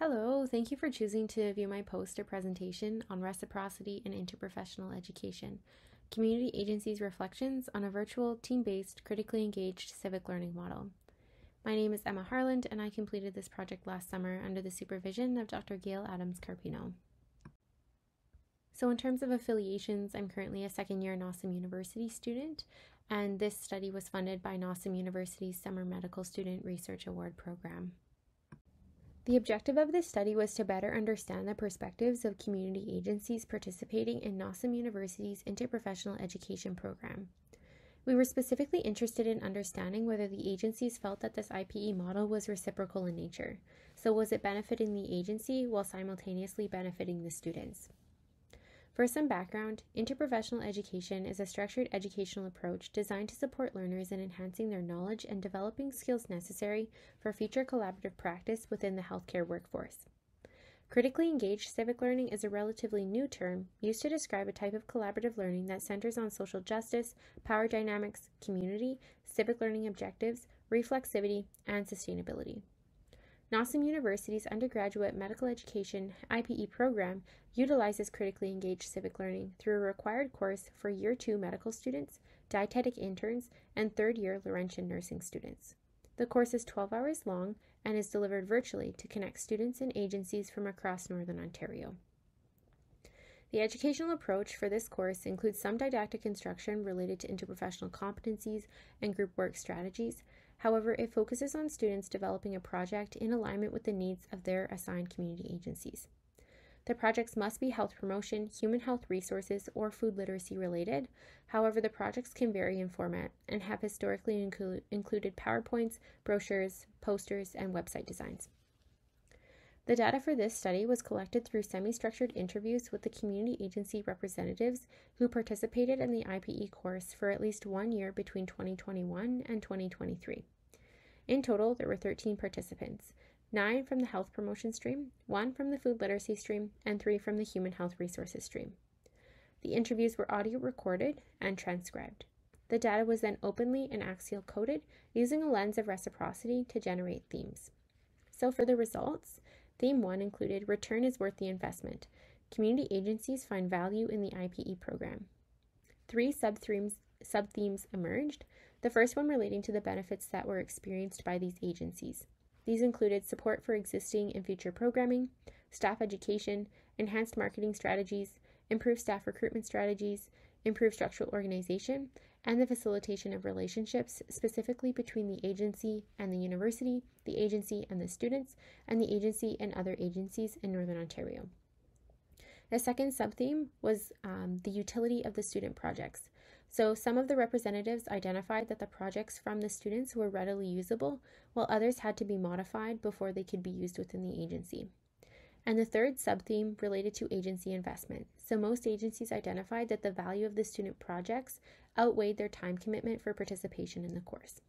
Hello, thank you for choosing to view my post or presentation on reciprocity and interprofessional education, community agencies' reflections on a virtual, team-based, critically engaged civic learning model. My name is Emma Harland, and I completed this project last summer under the supervision of Dr. Gayle Adams Carpino. So in terms of affiliations, I'm currently a second year NOSM University student, and this study was funded by NOSM University's Summer Medical Student Research Award program. The objective of this study was to better understand the perspectives of community agencies participating in NOSM University's interprofessional education program. We were specifically interested in understanding whether the agencies felt that this IPE model was reciprocal in nature. So, was it benefiting the agency while simultaneously benefiting the students? For some background, interprofessional education is a structured educational approach designed to support learners in enhancing their knowledge and developing skills necessary for future collaborative practice within the healthcare workforce. Critically engaged civic learning is a relatively new term used to describe a type of collaborative learning that centers on social justice, power dynamics, community, civic learning objectives, reflexivity, and sustainability. NOSM University's undergraduate medical education IPE program utilizes critically engaged civic learning through a required course for year two medical students, dietetic interns, and third year Laurentian nursing students. The course is 12 hours long and is delivered virtually to connect students and agencies from across Northern Ontario. The educational approach for this course includes some didactic instruction related to interprofessional competencies and group work strategies, However, it focuses on students developing a project in alignment with the needs of their assigned community agencies. The projects must be health promotion, human health resources, or food literacy related. However, the projects can vary in format and have historically inclu- included PowerPoints, brochures, posters, and website designs. The data for this study was collected through semi structured interviews with the community agency representatives who participated in the IPE course for at least one year between 2021 and 2023. In total, there were 13 participants nine from the health promotion stream, one from the food literacy stream, and three from the human health resources stream. The interviews were audio recorded and transcribed. The data was then openly and axial coded using a lens of reciprocity to generate themes. So, for the results, Theme 1 included Return is Worth the Investment. Community agencies find value in the IPE program. Three sub-themes, sub-themes emerged, the first one relating to the benefits that were experienced by these agencies. These included support for existing and future programming, staff education, enhanced marketing strategies, improved staff recruitment strategies, improved structural organization, and the facilitation of relationships, specifically between the agency and the university, the agency and the students, and the agency and other agencies in Northern Ontario. The second subtheme was um, the utility of the student projects. So, some of the representatives identified that the projects from the students were readily usable, while others had to be modified before they could be used within the agency. And the third subtheme related to agency investment. So, most agencies identified that the value of the student projects outweighed their time commitment for participation in the course.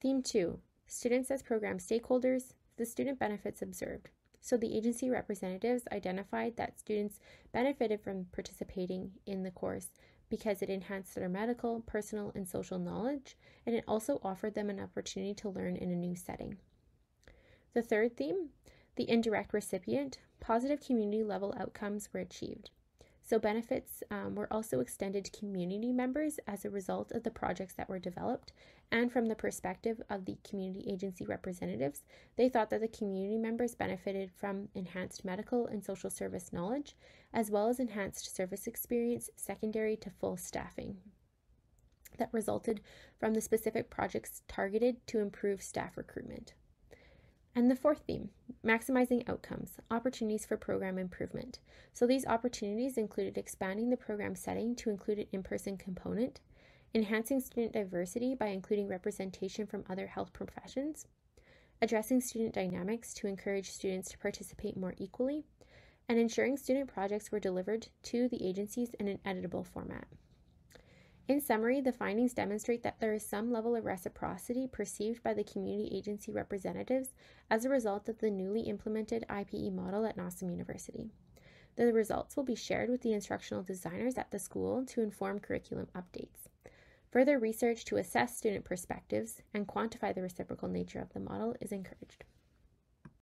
Theme 2 Students as program stakeholders, the student benefits observed. So, the agency representatives identified that students benefited from participating in the course because it enhanced their medical, personal, and social knowledge, and it also offered them an opportunity to learn in a new setting. The third theme the indirect recipient, positive community level outcomes were achieved. So, benefits um, were also extended to community members as a result of the projects that were developed. And from the perspective of the community agency representatives, they thought that the community members benefited from enhanced medical and social service knowledge, as well as enhanced service experience secondary to full staffing that resulted from the specific projects targeted to improve staff recruitment. And the fourth theme, maximizing outcomes, opportunities for program improvement. So these opportunities included expanding the program setting to include an in person component, enhancing student diversity by including representation from other health professions, addressing student dynamics to encourage students to participate more equally, and ensuring student projects were delivered to the agencies in an editable format. In summary, the findings demonstrate that there is some level of reciprocity perceived by the community agency representatives as a result of the newly implemented IPE model at NOSM University. The results will be shared with the instructional designers at the school to inform curriculum updates. Further research to assess student perspectives and quantify the reciprocal nature of the model is encouraged.